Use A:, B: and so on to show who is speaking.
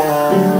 A: Música